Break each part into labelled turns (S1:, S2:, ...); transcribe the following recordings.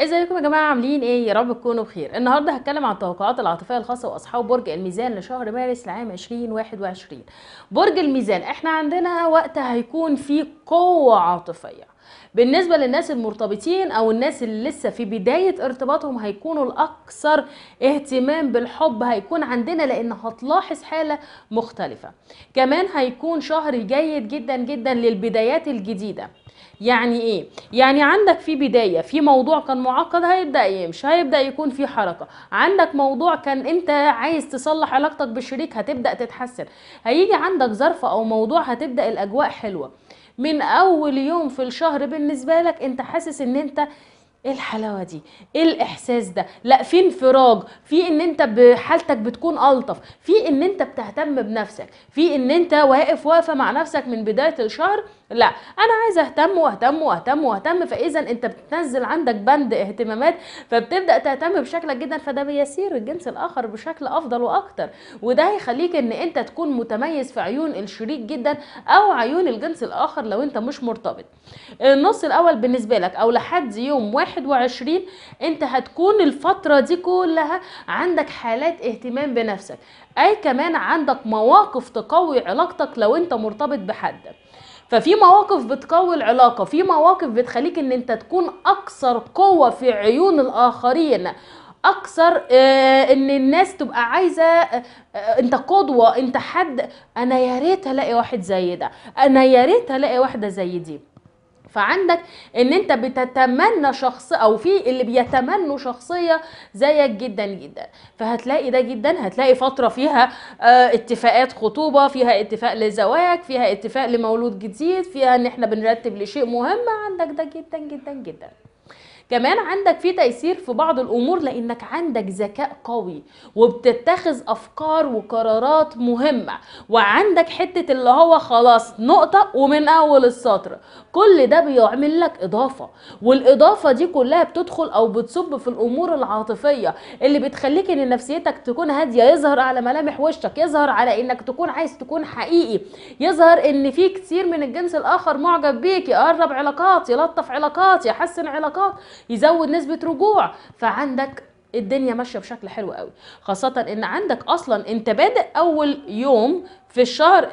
S1: ازيكم يا جماعة؟ عاملين إيه؟ يا رب تكونوا بخير. النهارده هتكلم عن التوقعات العاطفية الخاصة وأصحاب برج الميزان لشهر مارس لعام 2021 برج الميزان إحنا عندنا وقت هيكون فيه قوة عاطفية. بالنسبة للناس المرتبطين أو الناس اللي لسه في بداية ارتباطهم هيكونوا الأكثر اهتمام بالحب هيكون عندنا لأن هتلاحظ حالة مختلفة. كمان هيكون شهر جيد جدا جدا للبدايات الجديدة. يعني إيه؟ يعني عندك في بداية في موضوع كان معقد هيبدأ يمشي هيبدأ يكون في حركة. عندك موضوع كان أنت عايز تصلح علاقتك بالشريك هتبدأ تتحسن. هيجي عندك ظرف أو موضوع هتبدأ الأجواء حلوة. من أول يوم في الشهر بالنسبة لك أنت حاسس إن أنت إيه الحلاوة دي إيه الإحساس ده. لأ في انفراج في إن أنت بحالتك بتكون ألطف في إن أنت بتهتم بنفسك في إن أنت واقف واقفة مع نفسك من بداية الشهر لا أنا عايز أهتم وأهتم وأهتم وأهتم فإذا أنت بتنزل عندك بند اهتمامات فبتبدأ تهتم بشكلك جدا فده بيسير الجنس الآخر بشكل أفضل وأكتر. وده هيخليك إن أنت تكون متميز في عيون الشريك جدا أو عيون الجنس الآخر لو أنت مش مرتبط. النص الأول بالنسبة لك أو لحد يوم 21 أنت هتكون الفترة دي كلها عندك حالات اهتمام بنفسك. أي كمان عندك مواقف تقوي علاقتك لو أنت مرتبط بحد. ففي مواقف بتقوي العلاقة في مواقف بتخليك إن أنت تكون أكثر قوة في عيون الآخرين أكثر آه إن الناس تبقى عايزة آه أنت قدوة أنت حد أنا يا ريت ألاقي واحد زي ده أنا يا ريت ألاقي واحدة زي دي. فعندك إن أنت بتتمنى شخص أو في اللي بيتمنوا شخصية زيك جدا جدا. فهتلاقي ده جدا هتلاقي فترة فيها آه اتفاقات خطوبة فيها اتفاق لزواج فيها اتفاق لمولود جديد فيها إن إحنا بنرتب لشيء مهم عندك ده جدا جدا جدا. كمان عندك في تيسير في بعض الأمور لأنك عندك ذكاء قوي وبتتخذ أفكار وقرارات مهمة وعندك حتة اللي هو خلاص نقطة ومن أول السطر. كل ده بيعمل لك إضافة والإضافة دي كلها بتدخل أو بتصب في الأمور العاطفية اللي بتخليك إن نفسيتك تكون هادية. يظهر على ملامح وشك يظهر على إنك تكون عايز تكون حقيقي يظهر إن في كتير من الجنس الآخر معجب بيك. يقرب علاقات يلطف علاقات يحسن علاقات. يزود نسبة رجوع فعندك الدنيا ماشية بشكل حلو قوي. خاصة إن عندك أصلا أنت بادئ أول يوم في الشهر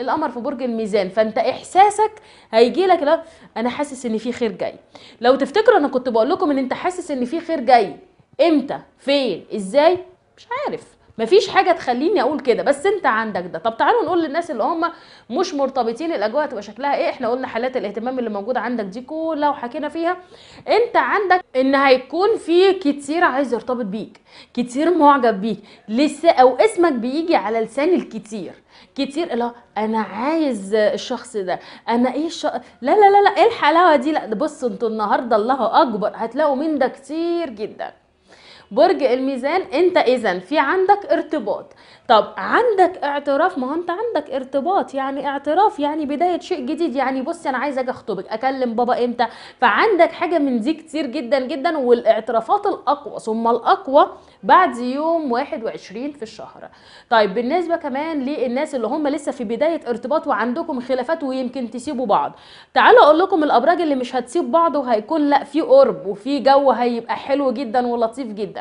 S1: القمر في برج الميزان فأنت إحساسك هيجي لك لا أنا حاسس إن في خير جاي. لو تفتكروا أنا كنت بقول لكم إن أنت حاسس إن في خير جاي إمتى؟ فين؟ إزاي؟ مش عارف. مفيش حاجة تخليني أقول كده بس أنت عندك ده. طب تعالوا نقول للناس اللي هم مش مرتبطين الأجواء هتبقى شكلها إيه؟ إحنا قلنا حالات الاهتمام اللي موجودة عندك دي كلها وحكينا فيها. أنت عندك إن هيكون في كتير عايز يرتبط بيك كتير معجب بيك لسه أو اسمك بيجي على لسان الكتير. كتير لا أنا عايز الشخص ده أنا إيه الش... لا لا لا لا إيه الحلاوة دي؟ لا بص أنتوا النهارده الله أكبر هتلاقوا من ده؟ كتير جدا. برج الميزان انت إذا في عندك ارتباط. طب عندك اعتراف؟ ما انت عندك ارتباط يعني اعتراف يعني بداية شيء جديد. يعني بص أنا عايزة أجي أخطبك أكلم بابا إمتى؟ فعندك حاجة من دي كتير جدا جدا والاعترافات الأقوى ثم الأقوى بعد يوم 21 في الشهر. طيب بالنسبة كمان للناس اللي هم لسه في بداية ارتباط وعندكم خلافات ويمكن تسيبوا بعض. تعالوا أقول لكم الأبراج اللي مش هتسيب بعض وهيكون لأ في قرب وفي جو هيبقى حلو جدا ولطيف جدا.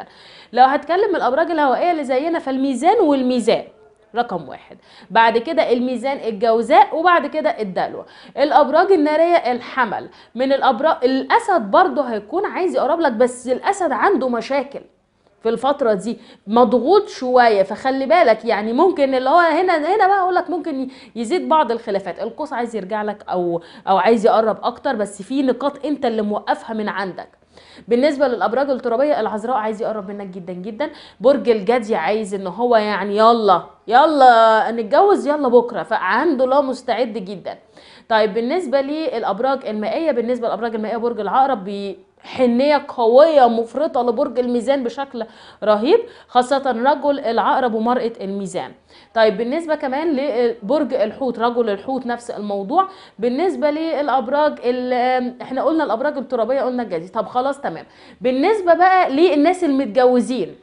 S1: لو هتكلم الأبراج الهوائية اللي زينا فالميزان والميزان رقم واحد. بعد كده الميزان الجوزاء وبعد كده الدلو الأبراج النارية الحمل من الابراج الأسد برضه هيكون عايز يقرب لك بس الأسد عنده مشاكل في الفترة دي مضغوط شوية. فخلي بالك يعني ممكن اللي هو هنا هنا بقى أقول لك ممكن يزيد بعض الخلافات. القوس عايز يرجع لك أو أو عايز يقرب أكتر بس في نقاط أنت اللي موقفها من عندك. بالنسبة للأبراج الترابية العذراء عايز يقرب منك جدا جدا. برج الجدي عايز إن هو يعني يلا يلا نتجوز يلا بكرة. فعنده لا مستعد جدا. طيب بالنسبة للأبراج المائية بالنسبة للأبراج المائية برج العقرب حنية قوية مفرطة لبرج الميزان بشكل رهيب خاصة رجل العقرب ومرأة الميزان. طيب بالنسبة كمان لبرج الحوت رجل الحوت نفس الموضوع. بالنسبة للأبراج إحنا قلنا الأبراج الترابية قلنا الجدي. طب خلاص تمام. بالنسبة بقى للناس المتجوزين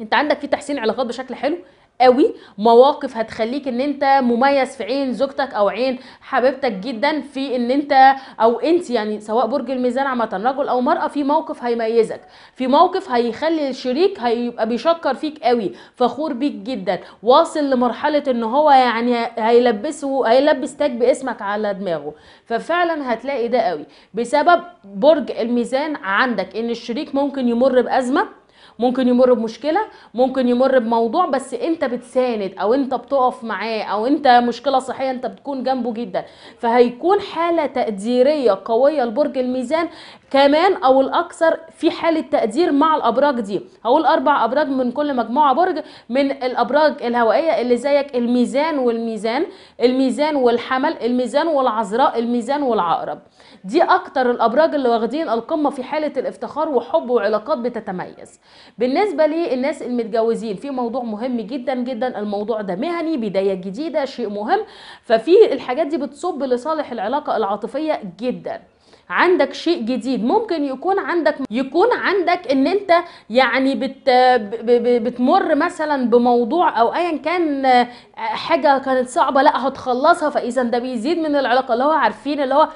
S1: انت عندك في تحسين علاقات بشكل حلو؟ قوي مواقف هتخليك إن أنت مميز في عين زوجتك أو عين حبيبتك جدا في إن أنت أو أنت يعني سواء برج الميزان عامة رجل أو مرأة في موقف هيميزك في موقف هيخلي الشريك هيبقى بيشكر فيك قوي فخور بيك جدا واصل لمرحلة إن هو يعني هيلبسه هيلبس تاج باسمك على دماغه ففعلا هتلاقي ده قوي. بسبب برج الميزان عندك إن الشريك ممكن يمر بأزمة ممكن يمر بمشكلة ممكن يمر بموضوع بس انت بتساند أو انت بتقف معاه أو انت مشكلة صحية انت بتكون جنبه جدا. فهيكون حالة تقديرية قوية لبرج الميزان كمان أو الأكثر في حالة تقدير مع الأبراج دي. هقول أربع أبراج من كل مجموعة برج من الأبراج الهوائية اللي زيك الميزان والميزان الميزان والحمل الميزان والعذراء الميزان والعقرب. دي أكتر الأبراج اللي واخدين القمة في حالة الافتخار وحب وعلاقات بتتميز. بالنسبة للناس المتجوزين في موضوع مهم جدا جدا الموضوع ده مهني بداية جديدة شيء مهم. ففي الحاجات دي بتصب لصالح العلاقة العاطفية جدا. عندك شيء جديد ممكن يكون عندك يكون عندك إن أنت يعني بت بتمر مثلا بموضوع أو ايا كان حاجة كانت صعبة لأ هتخلصها. فاذا ده بيزيد من العلاقة اللي هو عارفين اللي هو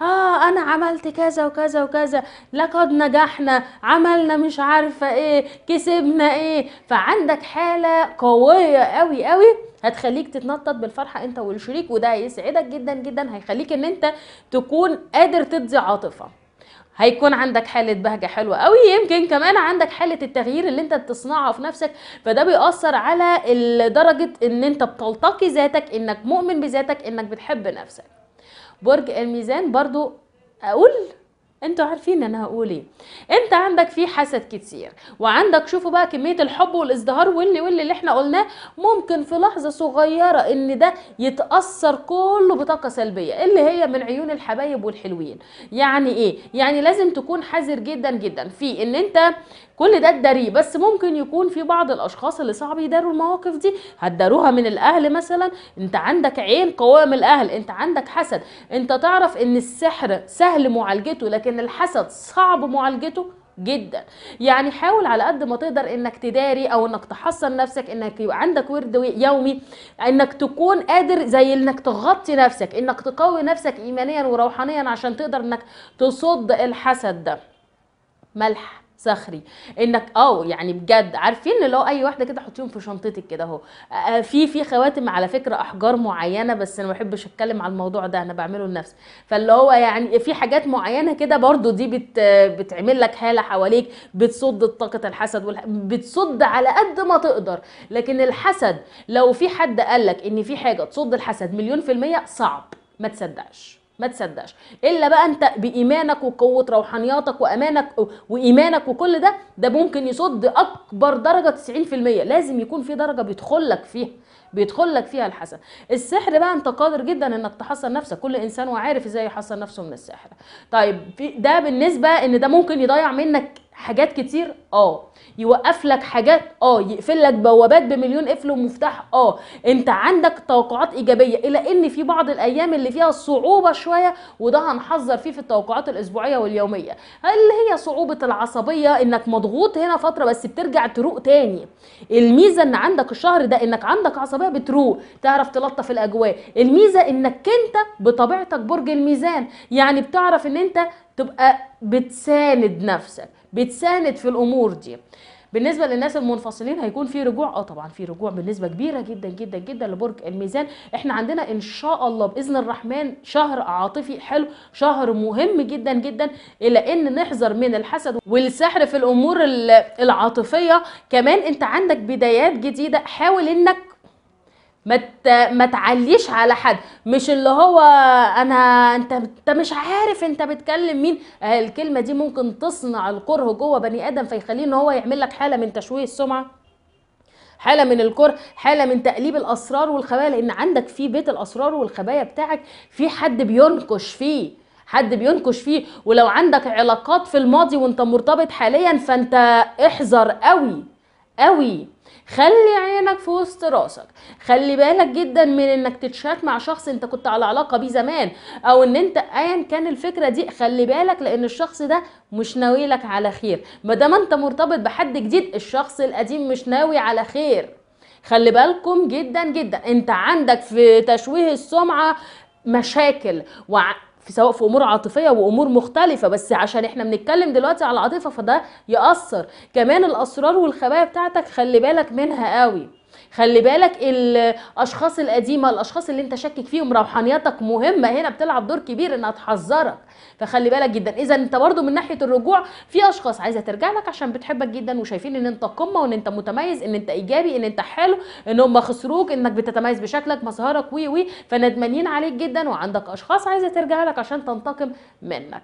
S1: آه أنا عملت كذا وكذا وكذا لقد نجحنا عملنا مش عارفة إيه كسبنا إيه. فعندك حالة قوية قوي قوي هتخليك تتنطط بالفرحة أنت والشريك وده هيسعدك جدا جدا هيخليك إن أنت تكون قادر تدي عاطفة. هيكون عندك حالة بهجة حلوة قوي يمكن كمان عندك حالة التغيير اللي أنت بتصنعها في نفسك. فده بيأثر على درجة إن أنت بتلتقي ذاتك إنك مؤمن بذاتك إنك بتحب نفسك. برج الميزان برضو أقول أنتوا عارفين أنا هقول إيه. أنت عندك فيه حسد كتير وعندك شوفوا بقى كمية الحب والإزدهار واللي واللي اللي إحنا قلناه. ممكن في لحظة صغيرة إن ده يتأثر كله بطاقة سلبية اللي هي من عيون الحبايب والحلوين. يعني إيه؟ يعني لازم تكون حذر جدا جدا في إن أنت كل ده تداريه بس ممكن يكون في بعض الأشخاص اللي صعب يداروا المواقف دي. هتداروها من الأهل مثلا أنت عندك عين قويه من الأهل أنت عندك حسد. أنت تعرف إن السحر سهل معالجته لكن الحسد صعب معالجته جدا. يعني حاول على قد ما تقدر إنك تداري أو إنك تحصن نفسك إنك يبقى عندك ورد يومي. إنك تكون قادر زي إنك تغطي نفسك إنك تقوي نفسك ايمانيا وروحانيا عشان تقدر إنك تصد الحسد ده. ملح. صخري. إنك آه يعني بجد عارفين اللي هو أي واحدة كده حطيهم في شنطتك كده أهو. آه، في في خواتم على فكرة أحجار معينة بس أنا ما بحبش أتكلم على الموضوع ده أنا بعمله لنفسي. فاللي هو يعني في حاجات معينة كده برضو دي بت بتعمل لك حالة حواليك بتصد طاقة الحسد والح... بتصد على قد ما تقدر. لكن الحسد لو في حد قال لك إن في حاجة تصد الحسد مليون في المية صعب ما تصدقش. ما تصدقش. إلا بقى أنت بإيمانك وقوة روحانياتك وأمانك وإيمانك وكل ده ده ممكن يصد أكبر درجة 90% لازم يكون في درجة بيدخل لك فيها بيدخل لك فيها الحسن السحر بقى أنت قادر جدا إنك تحصن نفسك. كل إنسان وعارف إزاي يحصن نفسه من السحر. طيب ده بالنسبة إن ده ممكن يضيع منك حاجات كتير آه. يوقف لك حاجات آه. يقفل لك بوابات بمليون قفل ومفتاح آه. أنت عندك توقعات إيجابية إلى إن في بعض الأيام اللي فيها صعوبة شوية وده هنحذر فيه في التوقعات الأسبوعية واليومية. اللي هي صعوبة العصبية إنك مضغوط هنا فترة بس بترجع تروق تاني؟ الميزة إن عندك الشهر ده إنك عندك عصبية بتروق تعرف تلطف الأجواء. الميزة إنك أنت بطبيعتك برج الميزان يعني بتعرف إن أنت تبقى بتساند نفسك بتساند في الأمور. دي بالنسبة للناس المنفصلين هيكون في رجوع آه طبعا في رجوع بنسبة كبيرة جدا جدا جدا لبرج الميزان. إحنا عندنا إن شاء الله بإذن الرحمن شهر عاطفي حلو شهر مهم جدا جدا إلى إن نحذر من الحسد والسحر في الأمور العاطفية. كمان أنت عندك بدايات جديدة حاول إنك ما ما تعليش على حد. مش اللي هو أنا انت أنت مش عارف أنت بتكلم مين. آه، الكلمة دي ممكن تصنع الكره جوه بني آدم فيخليه إن هو يعمل لك حالة من تشويه السمعة حالة من الكره حالة من تقليب الأسرار والخبايا. لأن عندك في بيت الأسرار والخبايا بتاعك في حد بينكش فيه حد بينكش فيه. ولو عندك علاقات في الماضي وأنت مرتبط حاليا فأنت احذر قوي قوي خلي عينك في وسط راسك. خلي بالك جدا من إنك تتشات مع شخص أنت كنت على علاقة بيه زمان أو إن أنت ايا كان الفكرة دي خلي بالك لأن الشخص ده مش ناوي لك على خير. ما دام أنت مرتبط بحد جديد الشخص القديم مش ناوي على خير. خلي بالكم جدا جدا أنت عندك في تشويه السمعة مشاكل وع... في سواء في أمور عاطفية وأمور مختلفة بس عشان إحنا بنتكلم دلوقتي على العاطفة فده يأثر. كمان الأسرار والخبايا بتاعتك خلي بالك منها قوي. خلي بالك الأشخاص القديمة الأشخاص اللي أنت شاكك فيهم روحانيتك مهمة هنا بتلعب دور كبير إنها تحذرك. فخلي بالك جدا. اذا أنت برضو من ناحية الرجوع في أشخاص عايزة ترجع لك عشان بتحبك جدا وشايفين إن أنت قمة وإن أنت متميز إن أنت إيجابي إن أنت حلو إن هم خسروك إنك بتتميز بشكلك مظهرك وي وي. فندمانين عليك جدا وعندك أشخاص عايزة ترجع لك عشان تنتقم منك.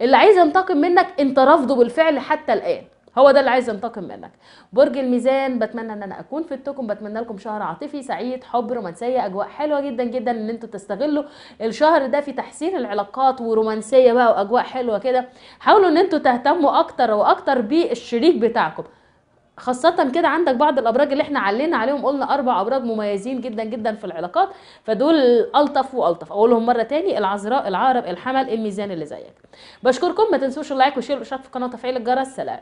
S1: اللي عايز ينتقم منك انت رافضه بالفعل حتى الآن. هو ده اللي عايز ينتقم منك. برج الميزان بتمنى إن أنا أكون فدتكم. بتمنى لكم شهر عاطفي سعيد حب رومانسية أجواء حلوة جدا جدا إن أنتوا تستغلوا الشهر ده في تحسين العلاقات ورومانسية بقى وأجواء حلوة كده. حاولوا إن أنتوا تهتموا أكتر وأكتر بالشريك بتاعكم. خاصة كده عندك بعض الأبراج اللي إحنا علينا عليهم قلنا أربع أبراج مميزين جدا جدا في العلاقات فدول ألطف وألطف. أقولهم مرة تاني العذراء العقرب الحمل الميزان اللي زيك. بشكركم. ما تنسوش اللايك والشير والاشتراك في القناة وتفعيل الجرس. سلام.